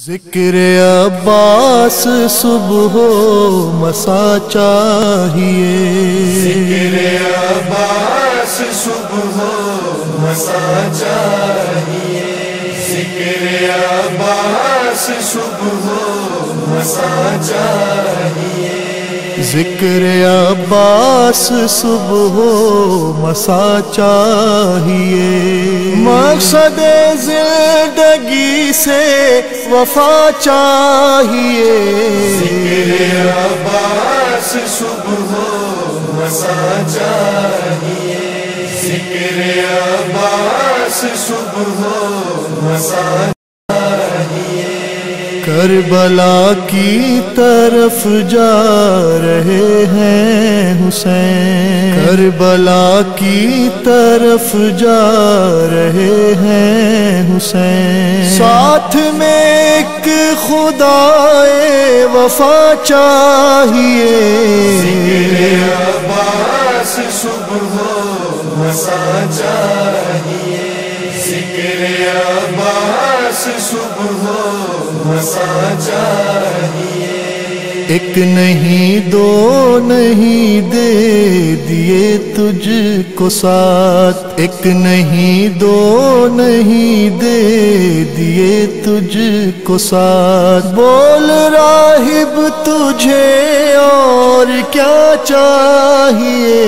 ذکر عباس صبح و مسا چاہیے۔ ذکر عباس صبح و مسا چاہیے۔ ذکر عباس صبح و مسا چاہیے۔ ذکر عباس صبح و مسا چاہیے۔ مقصد زندگی سے وفا چاہیے۔ ذکر عباس صبح و مسا چاہیے۔ ذکر عباس صبح و مسا کربلا کی طرف جا رہے ہیں حسین۔ کربلا کی طرف جا رہے ہیں حسین۔ ساتھ میں ایک خدا وفا چاہیے۔ عباس صبح مسا چاہیے۔ ذکر عباس صبح چاہیے ایک نہیں دو نہیں دے دیے تجھ کو ساتھ۔ ایک نہیں دو نہیں دے دیے تجھ کو ساتھ۔ بول راہب تجھے اور کیا چاہیے؟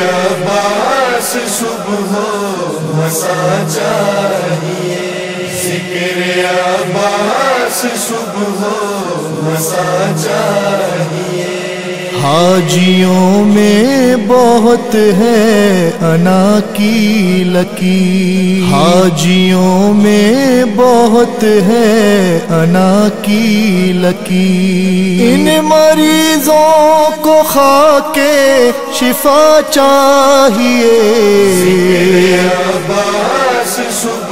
عباس صبح و مسا چاہیے ذکر عباس صبح مسا چاہیے حاجیوں میں بہت ہے انا کی۔ لکی حاجیوں میں بہت ہے انا کی۔ لکی ان مریضوں کو کھا کے شفا چاہیے۔ عباس صبح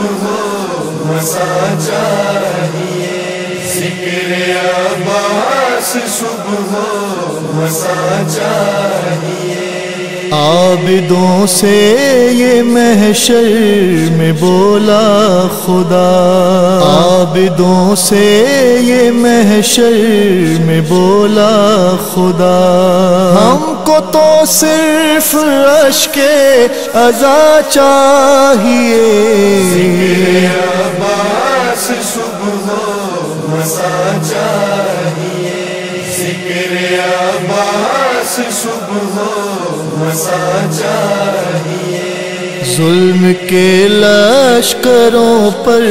مسا چاہیے ذکر عباس صبح مسا چاہیے عابدوں سے یہ محشر میں بولا خدا۔ عابدوں سے یہ محشر میں بولا خدا۔ ہم کو تو صرف اشک ازا چاہیے۔ چاہیے ظلم کے لشکروں پر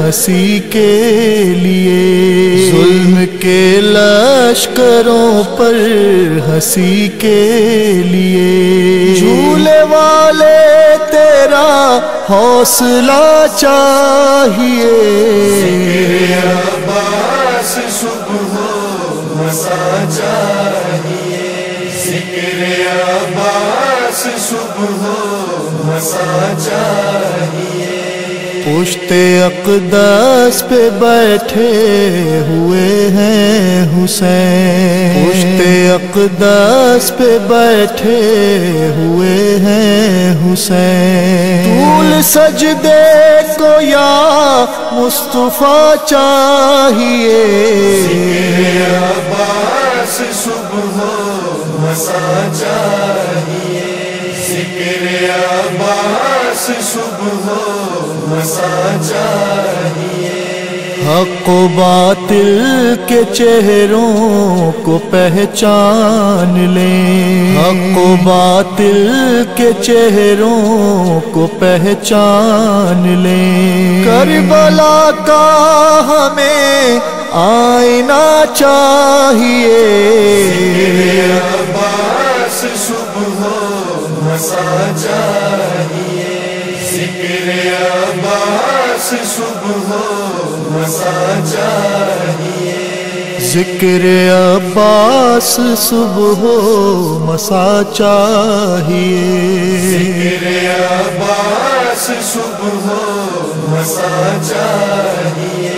ہنسی کے لیے۔ ظلم کے لشکروں پر ہنسی کے لیے۔ جھولے والے تیرا حوصلہ چاہیے۔ عباس صبح و مسا چاہیے ذکر عباس صبح و مسا چاہیے۔ پشت اقدس پہ بیٹھے ہوئے ہیں حسین۔ پشت اقدس پہ بیٹھے ہوئے ہیں حسین۔ طول سجدے کو یا مصطفیٰ چاہیے۔ عباس صبح و مسا چاہیے ذکر عباس صبح و مسا چاہیے حق و باطل کے چہروں کو پہچان لیں۔ حق و باطل کے چہروں کو پہچان لیں۔ کربلا کا ہمیں آئینہ چاہیے۔ عباس صبح و چاہیے ذکر عباس صبح و مسا چاہیے ذکر عباس صبح و مسا چاہیے۔ ذکر عباس صبح و مسا چاہیے۔